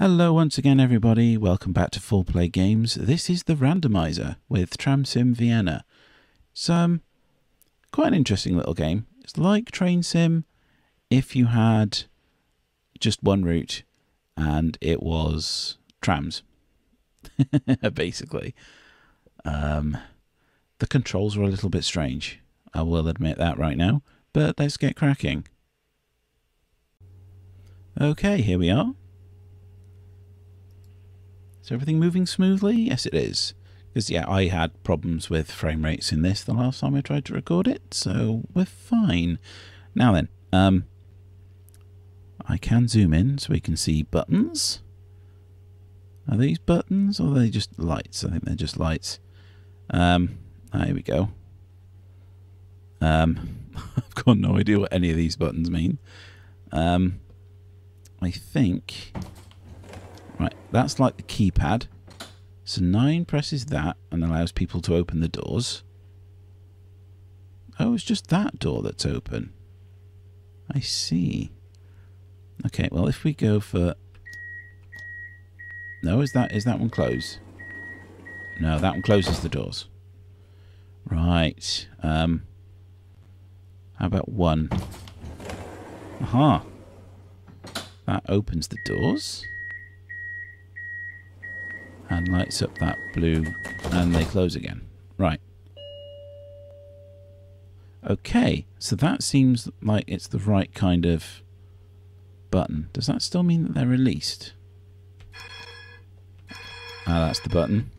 Hello once again everybody, welcome back to Full Play Games. This is the Randomizer with Tramsim Vienna. It's um, quite an interesting little game. It's like Train Sim if you had just one route and it was trams, basically. Um, the controls were a little bit strange, I will admit that right now, but let's get cracking. Okay, here we are. Is everything moving smoothly? Yes, it is. Because, yeah, I had problems with frame rates in this the last time I tried to record it, so we're fine. Now then, um, I can zoom in so we can see buttons. Are these buttons or are they just lights? I think they're just lights. Um, there we go. Um, I've got no idea what any of these buttons mean. Um, I think Right, that's like the keypad. So 9 presses that and allows people to open the doors. Oh, it's just that door that's open. I see. Okay, well if we go for... No, is that is that one closed? No, that one closes the doors. Right. Um, how about one? Aha. That opens the doors and lights up that blue and they close again. Right. Okay, so that seems like it's the right kind of button. Does that still mean that they're released? Ah, that's the button.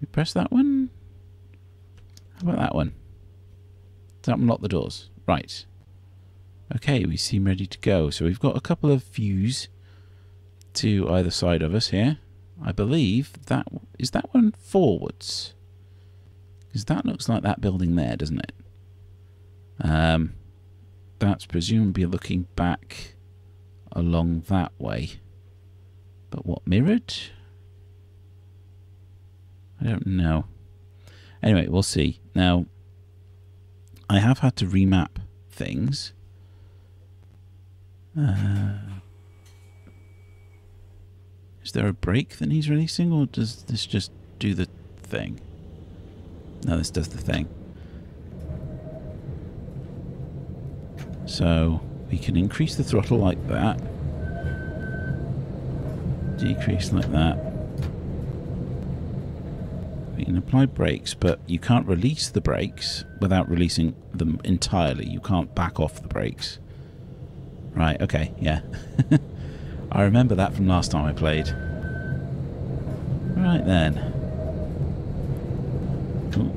We press that one? How about that one? Does that unlock the doors? Right. Okay, we seem ready to go. So we've got a couple of views to either side of us here. I believe that is that one forwards. Because that looks like that building there, doesn't it? Um, that's presumably looking back along that way. But what, mirrored? I don't know. Anyway, we'll see. Now, I have had to remap things. Uh, is there a break that he's releasing, or does this just do the thing? No, this does the thing. So we can increase the throttle like that. Decrease like that. We can apply brakes, but you can't release the brakes without releasing them entirely. You can't back off the brakes. Right, okay, yeah. I remember that from last time I played. Right then. Cool.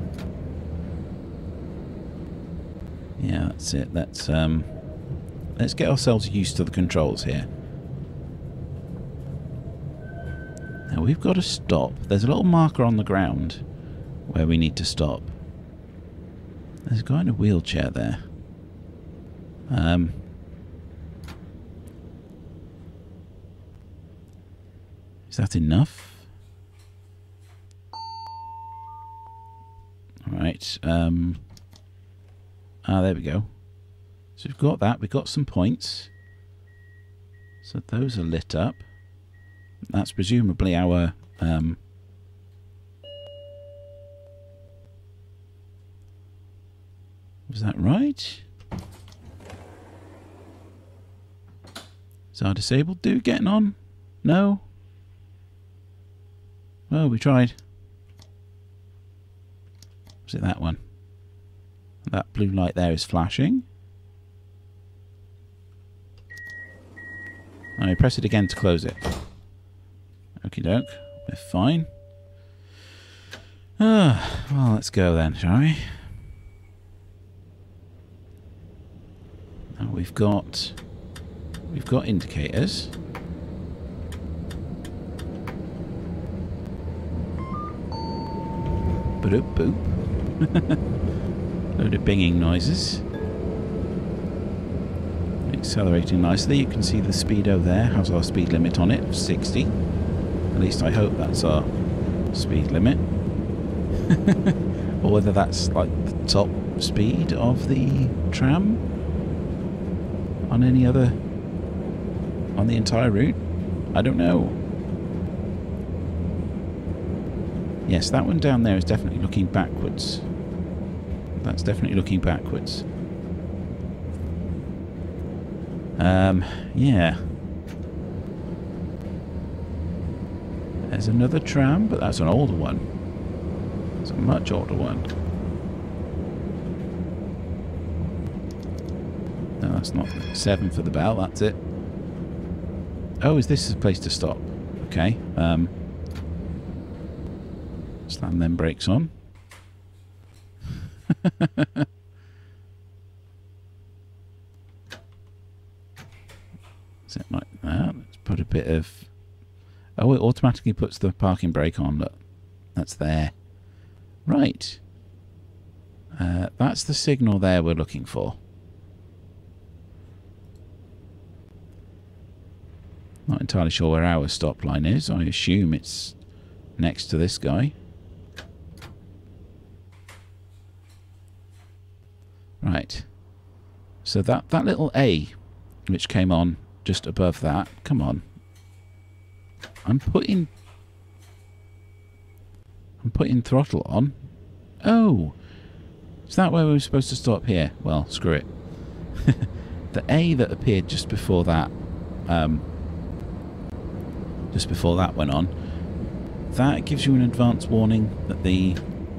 Yeah, that's it. Let's um let's get ourselves used to the controls here. Now we've got to stop. There's a little marker on the ground where we need to stop. There's a guy in a wheelchair there. Um Is that enough? Alright, um... Ah, there we go. So we've got that, we've got some points. So those are lit up. That's presumably our... Um, was that right? Is our disabled dude getting on? No? Well, we tried. Was it that one? That blue light there is flashing. I press it again to close it. Okie doke. We're fine. Ah, well, let's go then, shall we? Now we've got we've got indicators. Boop boop. Load of binging noises. Accelerating nicely. You can see the speedo there has our speed limit on it, 60. At least I hope that's our speed limit. or whether that's like the top speed of the tram on any other on the entire route. I don't know. Yes, that one down there is definitely looking backwards. That's definitely looking backwards. Um, yeah. There's another tram, but that's an older one. It's a much older one. No, that's not seven for the bell, that's it. Oh, is this a place to stop? Okay. Um, slam then brakes on. Is it like that? Let's put a bit of... Oh, it automatically puts the parking brake on. Look, that's there. Right. Uh, that's the signal there we're looking for. Not entirely sure where our stop line is. I assume it's next to this guy. Right. So that, that little A, which came on just above that, come on. I'm putting... I'm putting throttle on. Oh! Is that where we were supposed to stop here? Well, screw it. the A that appeared just before that um, just before that went on, that gives you an advance warning that the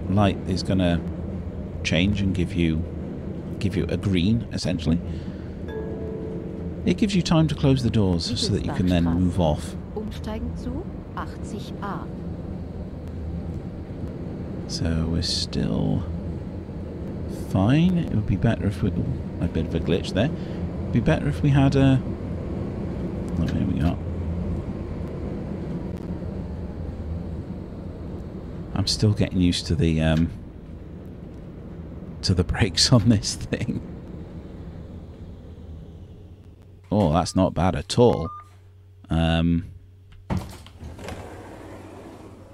light is going to change and give you give you a green, essentially. It gives you time to close the doors so that you can then move off. So we're still fine. It would be better if we... Ooh, a bit of a glitch there. It would be better if we had a... Oh, here we are. I'm still getting used to the um, to the brakes on this thing. Oh, that's not bad at all. Um,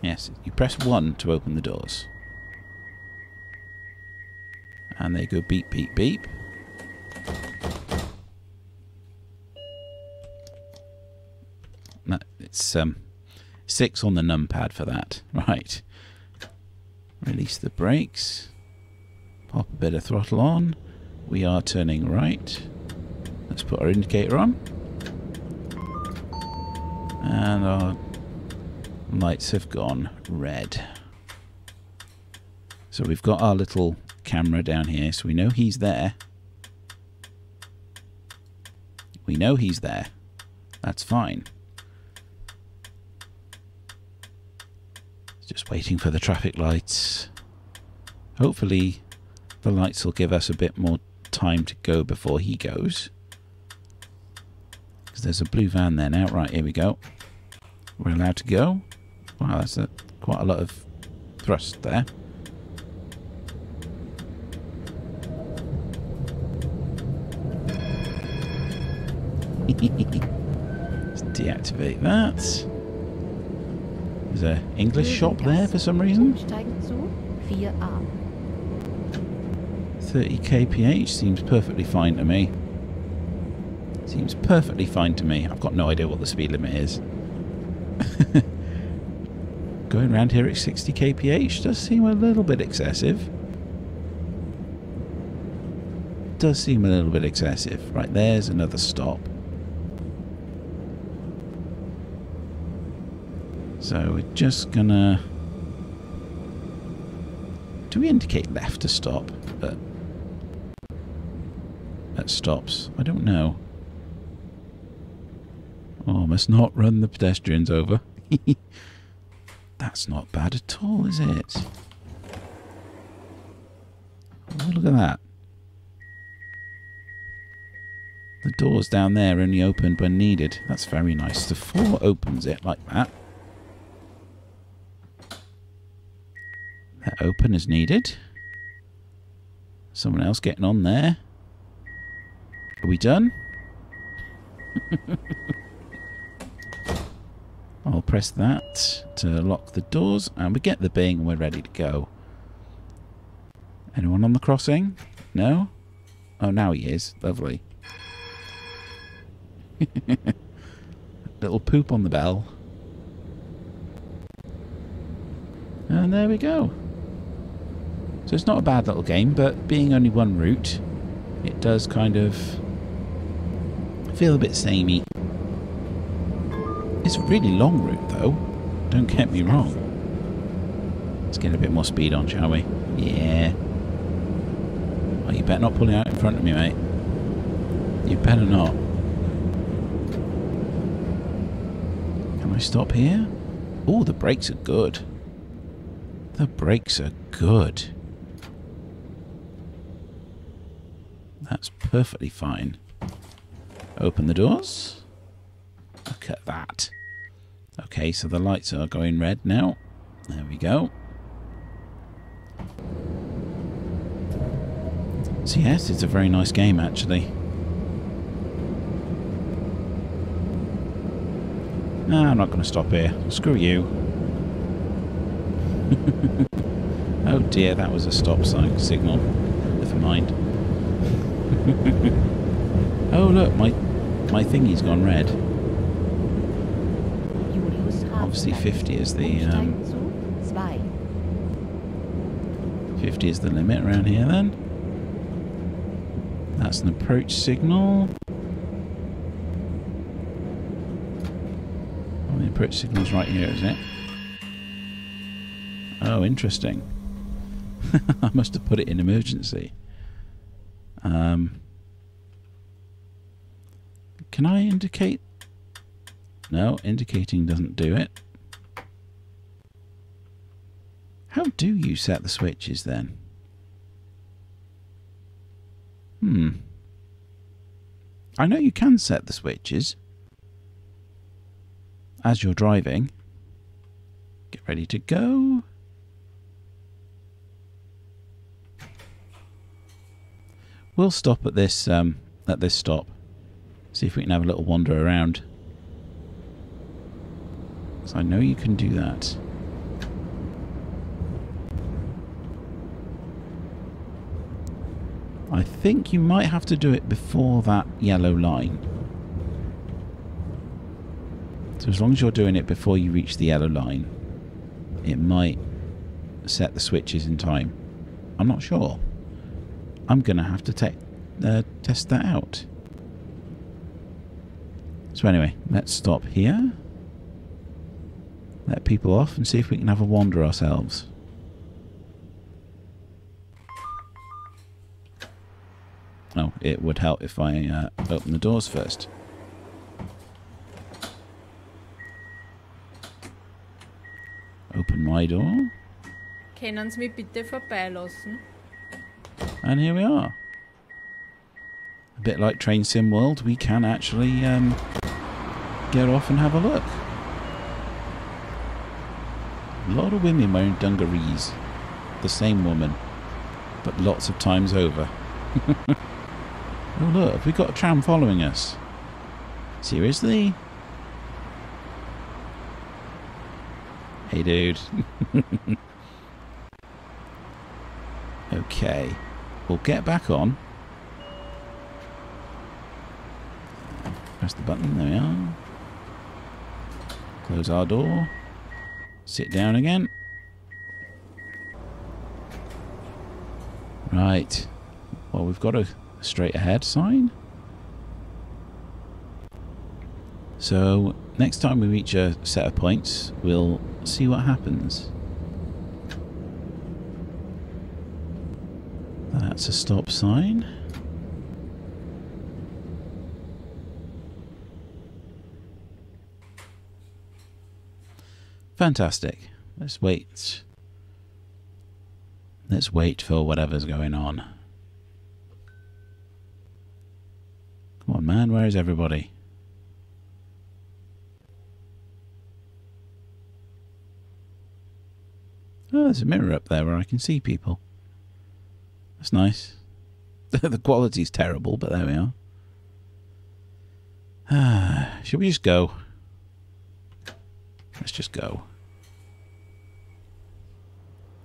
yes, you press 1 to open the doors. And they go beep, beep, beep. No, it's um, 6 on the numpad for that. Right. Release the brakes. Pop a bit of throttle on. We are turning right. Let's put our indicator on. And our lights have gone red. So we've got our little camera down here, so we know he's there. We know he's there. That's fine. Just waiting for the traffic lights. Hopefully the lights will give us a bit more time to go before he goes. Because there's a blue van there now. Right, here we go. We're allowed to go. Wow, that's a, quite a lot of thrust there. Let's deactivate that. There's an English shop there for some reason. 30 kph seems perfectly fine to me. Seems perfectly fine to me. I've got no idea what the speed limit is. Going around here at 60 kph does seem a little bit excessive. Does seem a little bit excessive. Right, there's another stop. So we're just gonna... Do we indicate left to stop? But that stops. I don't know. Oh, must not run the pedestrians over. That's not bad at all, is it? Oh, look at that. The doors down there only opened when needed. That's very nice. The four opens it like that. That open is needed. Someone else getting on there. We done? I'll press that to lock the doors and we get the bing and we're ready to go. Anyone on the crossing? No? Oh, now he is. Lovely. Little poop on the bell. And there we go. So it's not a bad little game, but being only one route, it does kind of feel a bit samey. It's a really long route though, don't get me wrong. Let's get a bit more speed on, shall we? Yeah. Oh, you better not pull out in front of me, mate. You better not. Can I stop here? Oh, the brakes are good. The brakes are good. That's perfectly fine. Open the doors. Look at that. Okay, so the lights are going red now. There we go. So yes, it's a very nice game actually. No, I'm not going to stop here. Screw you. oh dear, that was a stop sign signal. Never mind. oh look, my my thingy's gone red. Obviously 50 is the um, 50 is the limit around here then. That's an approach signal. Oh, the approach signal's right here, is it? Oh, interesting. I must have put it in emergency. Um, can I indicate? No, indicating doesn't do it. How do you set the switches then? Hmm. I know you can set the switches as you're driving. Get ready to go. We'll stop at this um, at this stop. See if we can have a little wander around. So I know you can do that. I think you might have to do it before that yellow line. So as long as you're doing it before you reach the yellow line, it might set the switches in time. I'm not sure. I'm going to have to te uh, test that out. So anyway, let's stop here. Let people off and see if we can have a wander ourselves. Oh, it would help if I uh, open the doors first. Open my door. Können Sie mich bitte vorbeilassen? And here we are. A bit like Train Sim World, we can actually um, get off and have a look. A lot of women wearing dungarees. The same woman, but lots of times over. oh look, have we got a tram following us? Seriously? Hey dude. okay. We'll get back on. Press the button, there we are. Close our door. Sit down again. Right. Well, we've got a straight ahead sign. So, next time we reach a set of points, we'll see what happens. That's a stop sign. Fantastic. Let's wait. Let's wait for whatever's going on. Come on, man. Where is everybody? Oh, there's a mirror up there where I can see people. That's nice. the quality's terrible, but there we are. Ah, should we just go? Let's just go.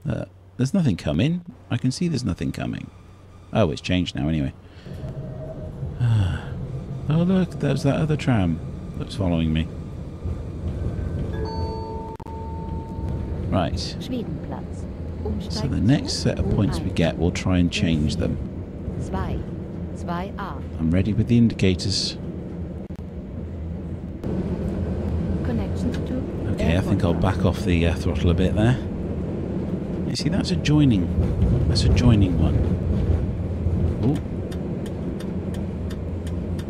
Uh, there's nothing coming. I can see there's nothing coming. Oh, it's changed now anyway. oh, look, there's that other tram that's following me. Right. So the next set of points we get, we'll try and change them. I'm ready with the indicators. Okay, I think I'll back off the uh, throttle a bit there. You see, that's adjoining. That's adjoining joining one. Oh.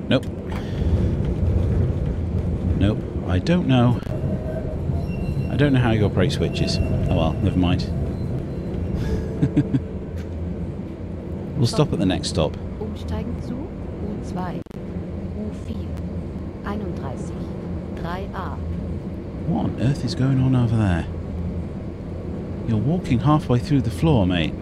Nope. Nope. I don't know. I don't know how you operate switches. Oh well, never mind. we'll stop at the next stop. Umsteigen zu U2. U4. 31. 3a. What on earth is going on over there? You're walking halfway through the floor, mate.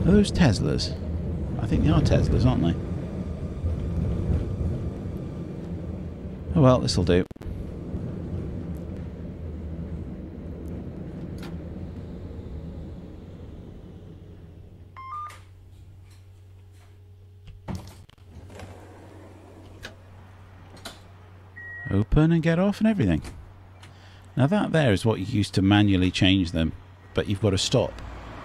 Are those Teslas? I think they are Teslas, aren't they? Oh well, this'll do. Open and get off and everything. Now that there is what you use to manually change them, but you've got to stop,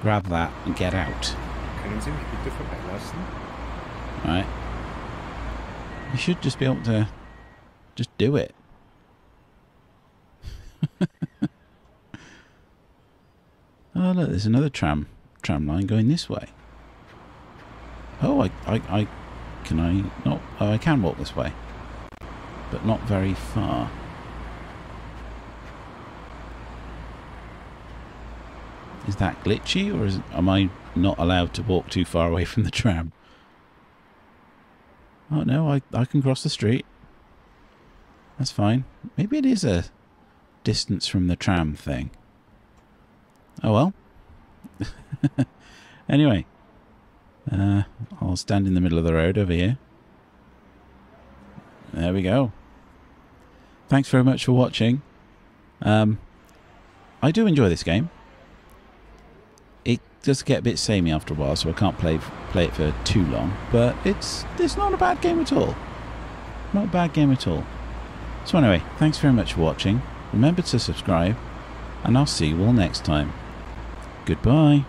grab that and get out. Können Sie mich bitte vorbeilassen? Right? You should just be able to just do it. oh look, there's another tram tram line going this way. Oh, I, I, I can I not? Oh, I can walk this way, but not very far. Is that glitchy, or is, am I not allowed to walk too far away from the tram? Oh no, I, I can cross the street. That's fine. Maybe it is a distance from the tram thing. Oh well. anyway, uh, I'll stand in the middle of the road over here. There we go. Thanks very much for watching. Um, I do enjoy this game. It does get a bit samey after a while, so I can't play play it for too long. But it's it's not a bad game at all. Not a bad game at all. So anyway, thanks very much for watching. Remember to subscribe, and I'll see you all next time. Goodbye.